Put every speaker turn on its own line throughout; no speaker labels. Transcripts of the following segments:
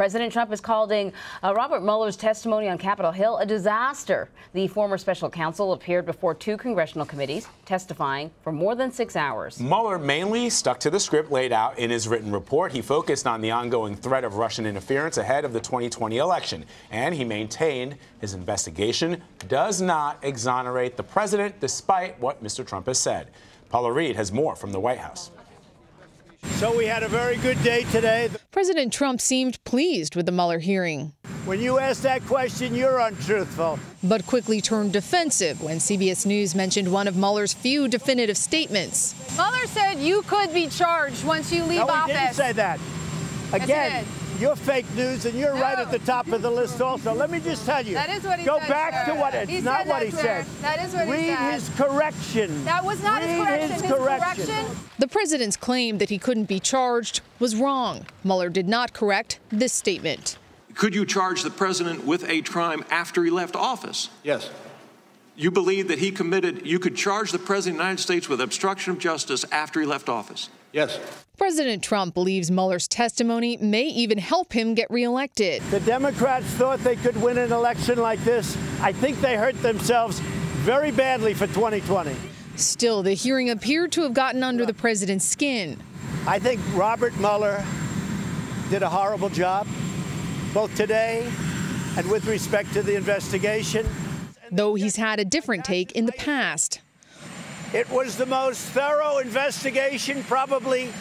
President Trump is calling uh, Robert Mueller's testimony on Capitol Hill a disaster. The former special counsel appeared before two congressional committees, testifying for more than six hours.
Mueller mainly stuck to the script laid out in his written report. He focused on the ongoing threat of Russian interference ahead of the 2020 election, and he maintained his investigation does not exonerate the president, despite what Mr. Trump has said. Paula Reid has more from the White House.
So we had a very good day today.
President Trump seemed pleased with the Mueller hearing.
When you ask that question, you're untruthful.
But quickly turned defensive when CBS News mentioned one of Mueller's few definitive statements.
Mueller said you could be charged once you leave
no,
office.
No, didn't say that. Again,
yes,
you're fake news, and you're
no.
right at the top of the list also. Let me just tell you.
That is what he
Go
said,
back
sir.
to what it's
he
not
said
what he said.
That is what
Read
he said.
his correction.
That was not
Read
his correction.
His
his
correction.
correction.
The president's claim that he couldn't be charged was wrong. Mueller did not correct this statement.
Could you charge the president with a crime after he left office?
Yes.
You believe that he committed, you could charge the president of the United States with obstruction of justice after he left office?
Yes.
President Trump believes Mueller's testimony may even help him get reelected.
The Democrats thought they could win an election like this. I think they hurt themselves very badly for 2020.
Still, the hearing appeared to have gotten under the president's skin.
I think Robert Mueller did a horrible job, both today and with respect to the investigation.
Though he's had a different take in the past.
It was the most thorough investigation probably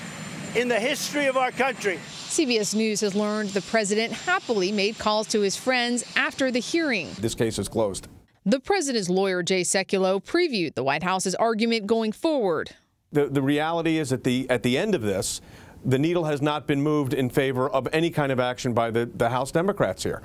in the history of our country.
CBS News has learned the president happily made calls to his friends after the hearing.
This case is closed.
The president's lawyer, Jay Sekulow, previewed the White House's argument going forward.
The, the reality is at the, at the end of this, the needle has not been moved in favor of any kind of action by the, the House Democrats here.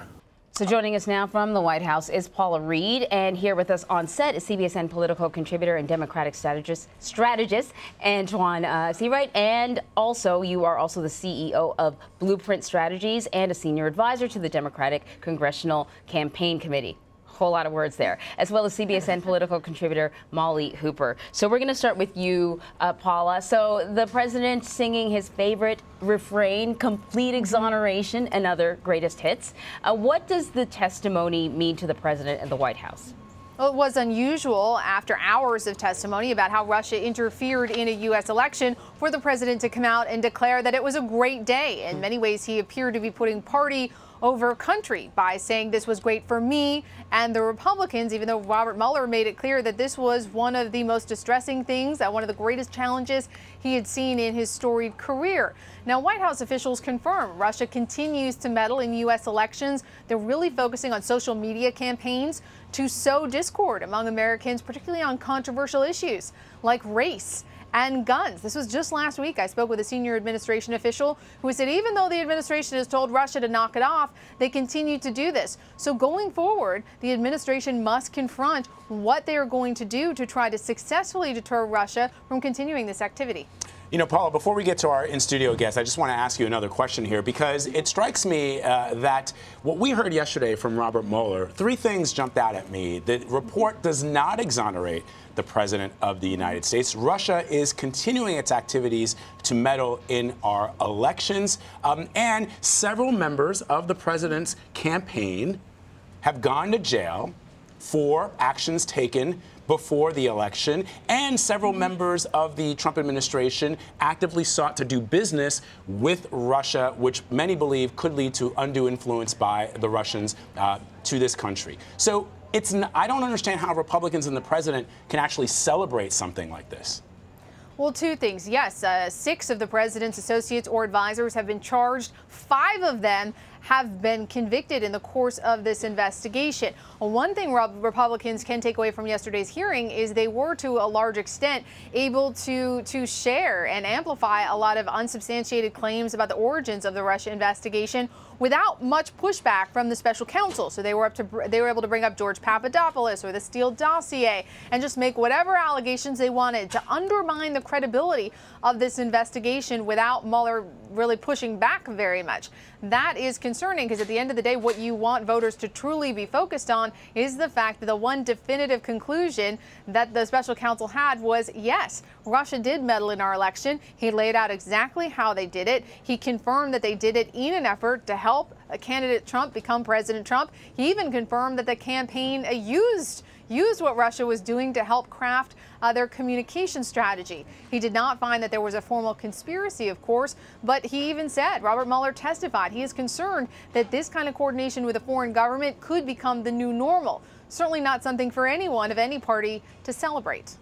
So joining us now from the White House is Paula Reid, and here with us on set is CBSN political contributor and Democratic strategist, strategist Antjuan uh, Seawright, and also you are also the CEO of Blueprint Strategies and a senior advisor to the Democratic Congressional Campaign Committee whole lot of words there, as well as CBSN political contributor Molly Hooper. So we're going to start with you, uh, Paula. So the president singing his favorite refrain, complete exoneration, and other greatest hits. Uh, what does the testimony mean to the president and the White House?
Well, it was unusual after hours of testimony about how Russia interfered in a U.S. election for the president to come out and declare that it was a great day. In many ways, he appeared to be putting party over country by saying this was great for me and the Republicans, even though Robert Mueller made it clear that this was one of the most distressing things, that one of the greatest challenges he had seen in his storied career. Now, White House officials confirm Russia continues to meddle in U.S. elections. They're really focusing on social media campaigns to sow discord among Americans, particularly on controversial issues like race and guns. This was just last week. I spoke with a senior administration official who said even though the administration has told Russia to knock it off, they continue to do this. So going forward, the administration must confront what they are going to do to try to successfully deter Russia from continuing this activity.
You know, Paula, before we get to our in studio guest, I just want to ask you another question here because it strikes me uh, that what we heard yesterday from Robert Mueller, three things jumped out at me. The report does not exonerate the President of the United States. Russia is continuing its activities to meddle in our elections. Um, and several members of the President's campaign have gone to jail for actions taken before the election, and several members of the Trump administration actively sought to do business with Russia, which many believe could lead to undue influence by the Russians uh, to this country. So it's I don't understand how Republicans and the president can actually celebrate something like this.
Well, two things. Yes, uh, six of the president's associates or advisors have been charged. Five of them have been convicted in the course of this investigation. Well, one thing Republicans can take away from yesterday's hearing is they were, to a large extent, able to to share and amplify a lot of unsubstantiated claims about the origins of the Russia investigation without much pushback from the special counsel. So they were up to they were able to bring up George Papadopoulos or the Steele dossier and just make whatever allegations they wanted to undermine the credibility of this investigation without Mueller really pushing back very much. That is concerning because at the end of the day, what you want voters to truly be focused on is the fact that the one definitive conclusion that the special counsel had was yes, Russia did meddle in our election. He laid out exactly how they did it. He confirmed that they did it in an effort to help uh, candidate Trump become President Trump. He even confirmed that the campaign uh, used used what Russia was doing to help craft uh, their communication strategy. He did not find that there was a formal conspiracy, of course, but he even said, Robert Mueller testified, he is concerned that this kind of coordination with a foreign government could become the new normal. Certainly not something for anyone of any party to celebrate.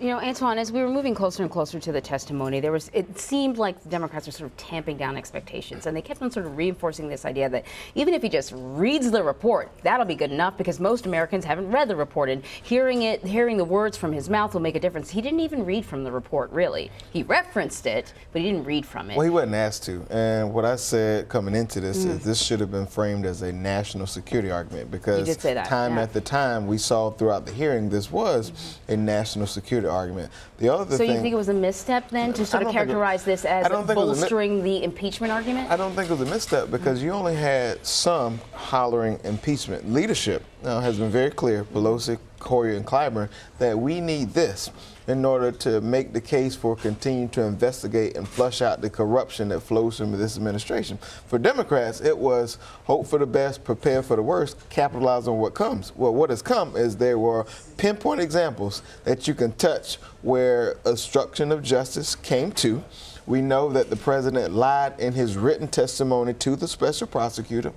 You know, Antjuan, as we were moving closer and closer to the testimony, there was it seemed like the Democrats were sort of tamping down expectations, and they kept on sort of reinforcing this idea that even if he just reads the report, that'll be good enough because most Americans haven't read the report, and hearing it, hearing the words from his mouth will make a difference. He didn't even read from the report, really. He referenced it, but he didn't read from it.
Well, he wasn't asked to, and what I said coming into this mm. is this should have been framed as a national security argument because time
yeah.
at the time we saw throughout the hearing this was a national security argument. The other
so
thing,
you think it was a misstep then to sort of characterize it, this as bolstering the impeachment argument?
I don't think it was a misstep because you only had some hollering impeachment. Leadership uh, has been very clear, Pelosi, Corey, and Clyburn, that we need this in order to make the case for continuing to investigate and flush out the corruption that flows from this administration. For Democrats, it was hope for the best, prepare for the worst, capitalize on what comes. Well, what has come is there were pinpoint examples that you can touch where obstruction of justice came to. We know that the president lied in his written testimony to the special prosecutor.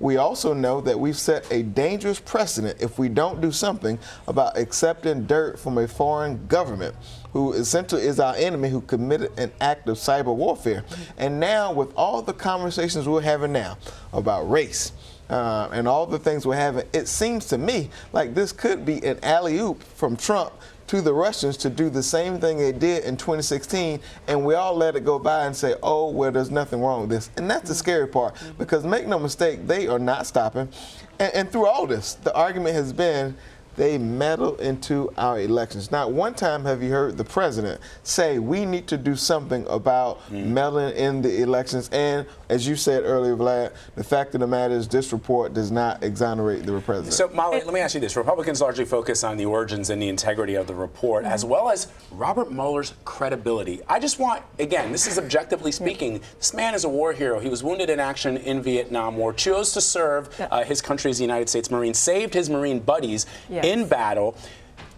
We also know that we've set a dangerous precedent if we don't do something about accepting dirt from a foreign government who essentially is our enemy who committed an act of cyber warfare. And now, with all the conversations we're having now about race, uh, and all the things we're having, it seems to me like this could be an alley oop from Trump to the Russians to do the same thing they did in 2016, and we all let it go by and say, oh, well, there's nothing wrong with this. And that's the scary part, because make no mistake, they are not stopping. And, and through all this, the argument has been they meddle into our elections. Not one time have you heard the president say we need to do something about mm. meddling in the elections. And as you said earlier, Vlad, the fact of the matter is this report does not exonerate the president.
So, Molly, let me ask you this. Republicans largely focus on the origins and the integrity of the report, mm-hmm. as well as Robert Mueller's credibility. I just want, again, this is objectively speaking, this man is a war hero. He was wounded in action in Vietnam War, chose to serve uh, his country as the United States Marine, saved his Marine buddies. Yeah in battle,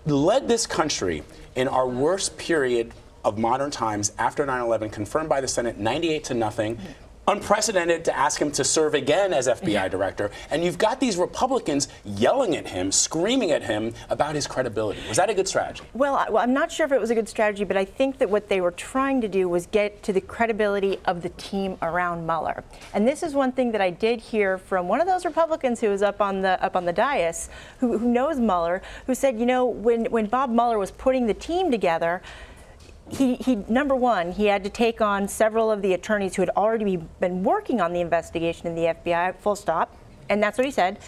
led this country in our worst period of modern times after 9-11, confirmed by the Senate 98 to nothing, unprecedented to ask him to serve again as FBI yeah. director. And you've got these Republicans yelling at him, screaming at him about his credibility. Was that a good strategy?
Well, I, well, I'm not sure if it was a good strategy, but I think that what they were trying to do was get to the credibility of the team around Mueller. And this is one thing that I did hear from one of those Republicans who was up on the up on the dais, who, who knows Mueller, who said, you know, when when Bob Mueller was putting the team together he, he, number one, he had to take on several of the attorneys who had already been working on the investigation in the FBI, full stop. And that's what he said.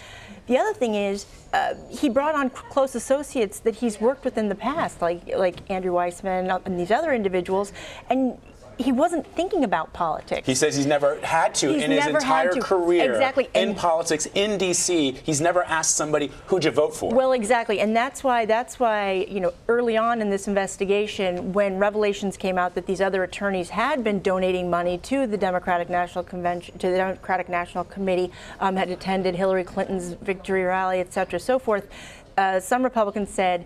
The other thing is, uh, he brought on close associates that he's worked with in the past, like like Andrew Weissmann and these other individuals. And he wasn't thinking about politics.
He says he's never had to
he's
in his entire career
exactly.
in and politics in D.C. He's never asked somebody who'd you vote for.
Well, exactly, and that's why that's why you know early on in this investigation, when revelations came out that these other attorneys had been donating money to the Democratic National Convention, to the Democratic National Committee, um, had attended Hillary Clinton's victory rally, et cetera, so forth. Uh, some Republicans said.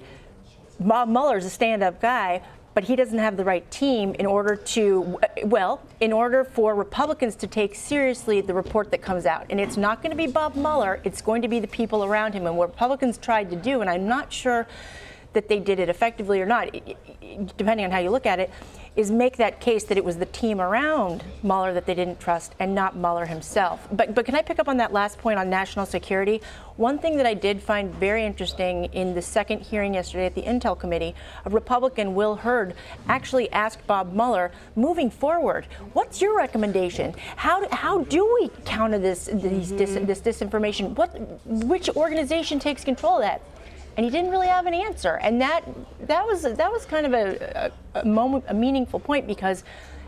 Bob Mueller's a stand-up guy, but he doesn't have the right team in order to, well, in order for Republicans to take seriously the report that comes out. And it's not going to be Bob Mueller, it's going to be the people around him. And what Republicans tried to do, and I'm not sure that they did it effectively or not, depending on how you look at it, is make that case that it was the team around Mueller that they didn't trust and not Mueller himself. But, but can I pick up on that last point on national security? One thing that I did find very interesting in the second hearing yesterday at the Intel Committee, a Republican, Will Hurd, actually asked Bob Mueller, moving forward, what's your recommendation? How, how do we counter this, these, dis, mm-hmm. this disinformation? What, which organization takes control of that? And he didn't really have an answer. And that that was that was kind of a, a, a moment, a meaningful point because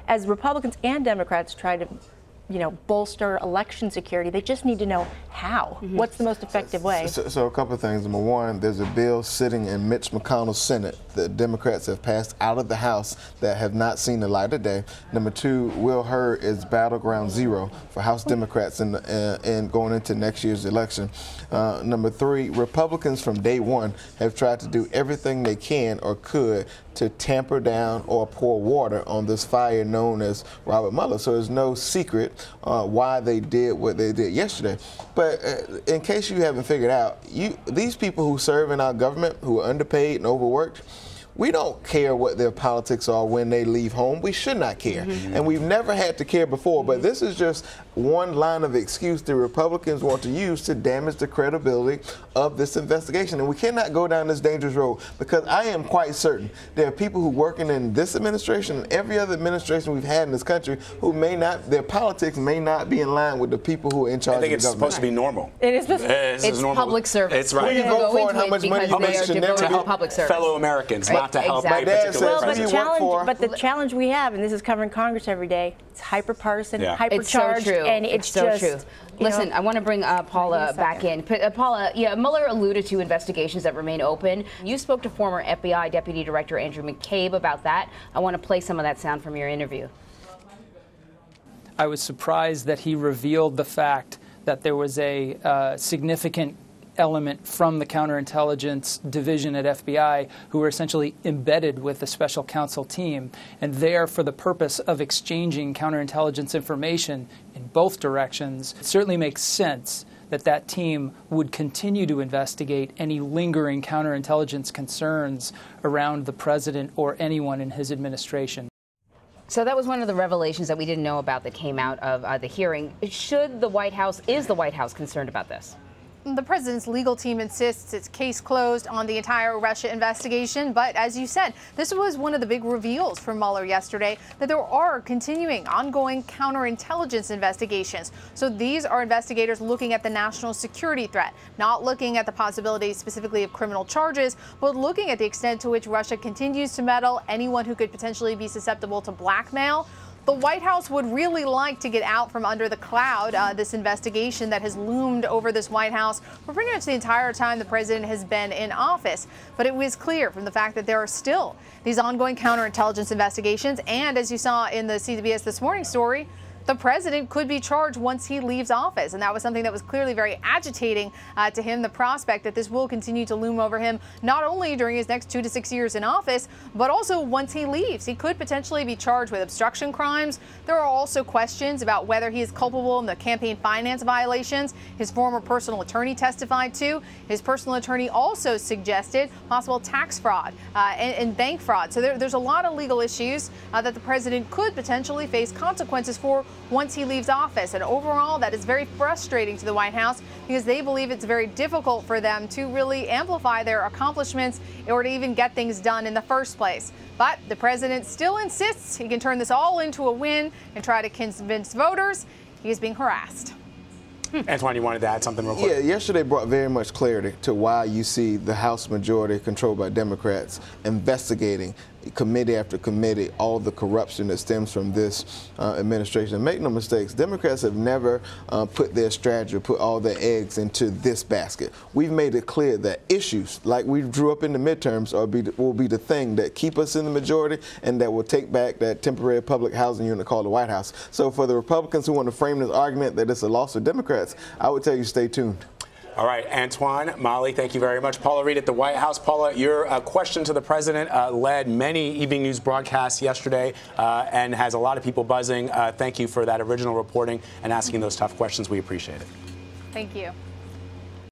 as Republicans and Democrats tried to you know, bolster election security. They just need to know how.
Mm-hmm.
What's the most effective way?
So, so a couple of things. Number one, there's a bill sitting in Mitch McConnell's Senate that Democrats have passed out of the House that have not seen the light of day. Number two, Will Hurd is battleground zero for House Democrats in, uh, in going into next year's election. Uh, number three, Republicans from day one have tried to do everything they can or could to tamper down or pour water on this fire known as Robert Mueller. So it's no secret uh, why they did what they did yesterday. But uh, in case you haven't figured out, you these people who serve in our government who are underpaid and overworked. We don't care what their politics are when they leave home. We should not care.
Mm-hmm.
And we've never had to care before. But this is just one line of excuse the Republicans want to use to damage the credibility of this investigation. And we cannot go down this dangerous road because I am quite certain there are people who working in this administration and every other administration we've had in this country who may not, their politics may not be in line with the people who are in charge
I think it's
the government.
supposed to be normal.
It is supposed-
It's,
It's
normal.
public service.
It's right.
Who you vote
go
for
into
and how much money
because
you
they
make
are
should never be-
public service.
fellow Americans,
Right,
not to help
exactly.
a particular
says,
Well, but the challenge,
for.
but the challenge we have, and this is covering Congress every day, it's hyper-partisan,
Yeah.
It's so
hypercharged,
true.
and it's,
so
just.
true.
you know,
Listen, I want to bring uh, Paula back in. P- uh, Paula, yeah, Mueller alluded to investigations that remain open. You spoke to former FBI Deputy Director Andrew McCabe about that. I want to play some of that sound from your interview.
I was surprised that he revealed the fact that there was a uh, significant element from the counterintelligence division at FBI who were essentially embedded with the special counsel team and there for the purpose of exchanging counterintelligence information in both directions. It certainly makes sense that that team would continue to investigate any lingering counterintelligence concerns around the president or anyone in his administration.
So that was one of the revelations that we didn't know about that came out of uh, the hearing. Should the White House, is the White House concerned about this?
The president's legal team insists it's case closed on the entire Russia investigation. But as you said, this was one of the big reveals from Mueller yesterday that there are continuing ongoing counterintelligence investigations. So these are investigators looking at the national security threat, not looking at the possibility specifically of criminal charges, but looking at the extent to which Russia continues to meddle anyone who could potentially be susceptible to blackmail. The White House would really like to get out from under the cloud uh, this investigation that has loomed over this White House for pretty much the entire time the president has been in office. But it was clear from the fact that there are still these ongoing counterintelligence investigations. And as you saw in the CBS This Morning story, the president could be charged once he leaves office. And that was something that was clearly very agitating uh, to him, the prospect that this will continue to loom over him, not only during his next two to six years in office, but also once he leaves. He could potentially be charged with obstruction crimes. There are also questions about whether he is culpable in the campaign finance violations his former personal attorney testified to. His personal attorney also suggested possible tax fraud uh, and, and, bank fraud. So there, there's a lot of legal issues uh, that the president could potentially face consequences for once he leaves office. And overall, that is very frustrating to the White House because they believe it's very difficult for them to really amplify their accomplishments in order to even get things done in the first place. But the president still insists he can turn this all into a win and try to convince voters he is being harassed.
Hmm. Antjuan, you wanted to add something real quick?
Yeah, yesterday brought very much clarity to why you see the House majority controlled by Democrats investigating committee after committee all the corruption that stems from this uh, administration. Make no mistakes, Democrats have never uh, put their strategy, put all their eggs into this basket. We've made it clear that issues like we drew up in the midterms are be, will be the thing that keep us in the majority and that will take back that temporary public housing unit called the White House. So for the Republicans who want to frame this argument that it's a loss of Democrats, I would tell you stay tuned.
All right, Antjuan, Molly, thank you very much. Paula Reid at the White House. Paula, your uh, question to the president uh, led many evening news broadcasts yesterday uh, and has a lot of people buzzing. Uh, thank you for that original reporting and asking those tough questions. We appreciate it.
Thank you.